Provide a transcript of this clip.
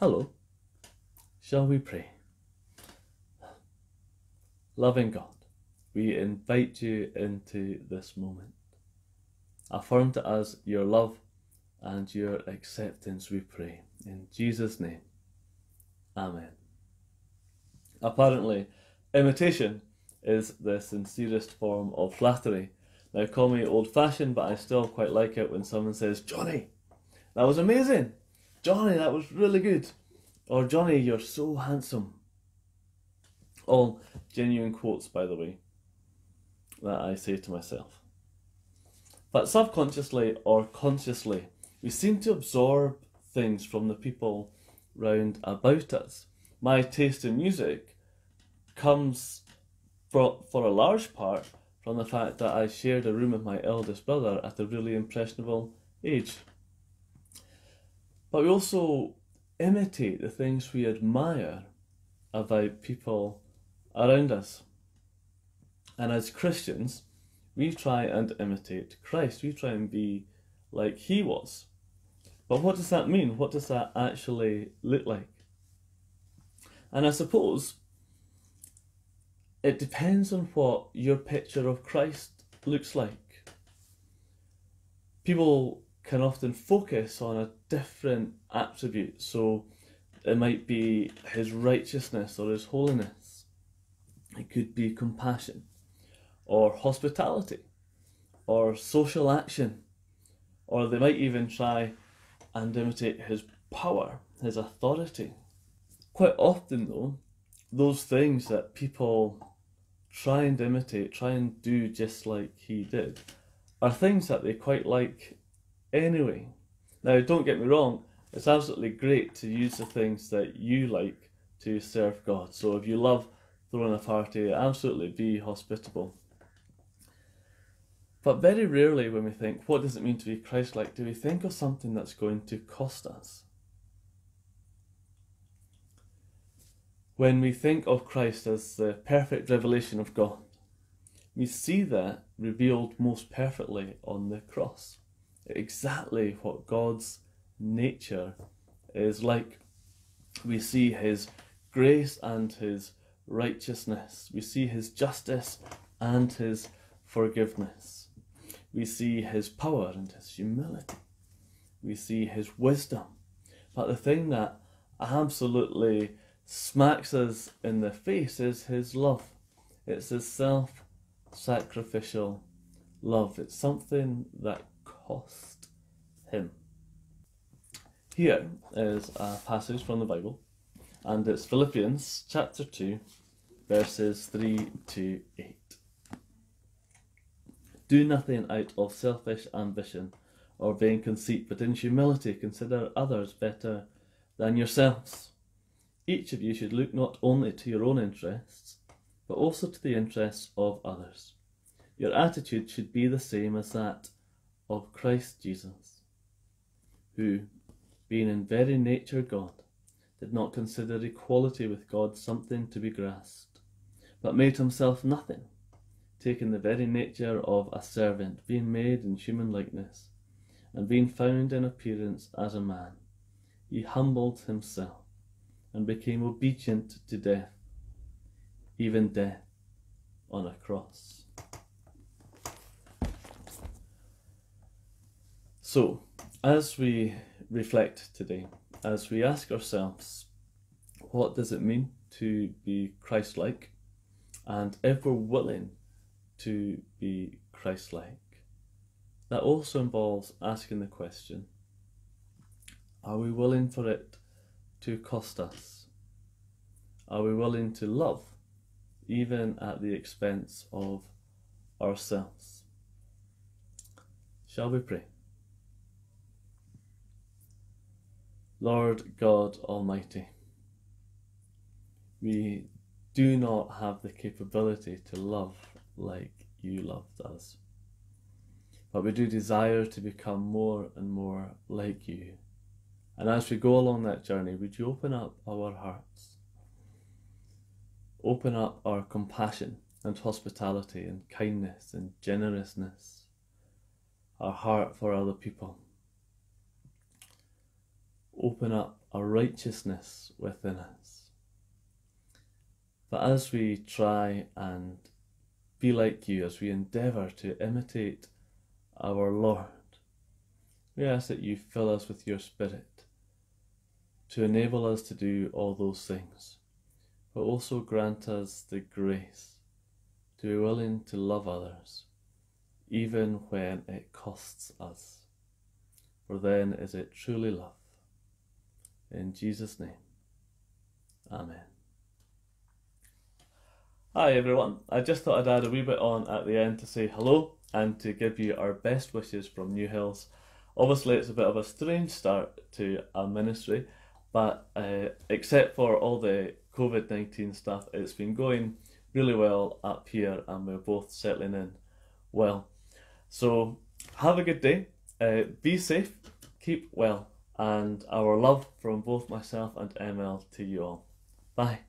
Hello. Shall we pray? Loving God, we invite you into this moment. Affirm to us your love and your acceptance, we pray. In Jesus' name, Amen. Apparently, imitation is the sincerest form of flattery. Now, call me old fashioned, but I still quite like it when someone says, Jonny, that was amazing. Jonny, that was really good. Or Jonny, you're so handsome. All genuine quotes, by the way, that I say to myself. But subconsciously or consciously, we seem to absorb things from the people round about us. My taste in music comes for, for a large part from the fact that I shared a room with my eldest brother at a really impressionable age. But we also imitate the things we admire about people around us. And as Christians, we try and imitate Christ. We try and be like he was. But what does that mean? What does that actually look like? And I suppose it depends on what your picture of Christ looks like. People can often focus on a different attribute, so it might be his righteousness or his holiness, it could be compassion, or hospitality, or social action, or they might even try and imitate his power, his authority. Quite often, though, those things that people try and imitate, try and do just like he did, are things that they quite like anyway. Now, don't get me wrong, it's absolutely great to use the things that you like to serve God. So if you love throwing a party, absolutely be hospitable. But very rarely, when we think, what does it mean to be Christ like, do we think of something that's going to cost us? When we think of Christ as the perfect revelation of God, we see that revealed most perfectly on the cross. Exactly what God's nature is like. We see his grace and his righteousness. We see his justice and his forgiveness. We see his power and his humility. We see his wisdom. But the thing that absolutely smacks us in the face is his love. It's his self sacrificial love. It's something that cost him. Here is a passage from the Bible, and it's Philippians chapter 2, verses 3 to 8. Do nothing out of selfish ambition or vain conceit, but in humility consider others better than yourselves. Each of you should look not only to your own interests, but also to the interests of others. Your attitude should be the same as that of Christ Jesus, who, being in very nature God, did not consider equality with God something to be grasped, but made himself nothing, taking the very nature of a servant, being made in human likeness, and being found in appearance as a man. He humbled himself and became obedient to death, even death on a cross. So, as we reflect today, as we ask ourselves, what does it mean to be Christ like? And if we're willing to be Christ like, that also involves asking the question are we willing for it to cost us? Are we willing to love even at the expense of ourselves? Shall we pray? Lord God Almighty, we do not have the capability to love like you loved us, but we do desire to become more and more like you and as we go along that journey, would you open up our hearts? Open up our compassion and hospitality and kindness and generousness, our heart for other people. Open up a righteousness within us. But as we try and be like you, as we endeavour to imitate our Lord, we ask that you fill us with your Spirit to enable us to do all those things, but also grant us the grace to be willing to love others, even when it costs us. For then is it truly love. In Jesus' name, Amen. Hi everyone, I just thought I'd add a wee bit on at the end to say hello and to give you our best wishes from Newhills. Obviously, it's a bit of a strange start to a ministry, but uh, except for all the COVID 19 stuff, it's been going really well up here and we're both settling in well. So, have a good day, uh, be safe, keep well, and our love from both myself and ML to you all. Bye.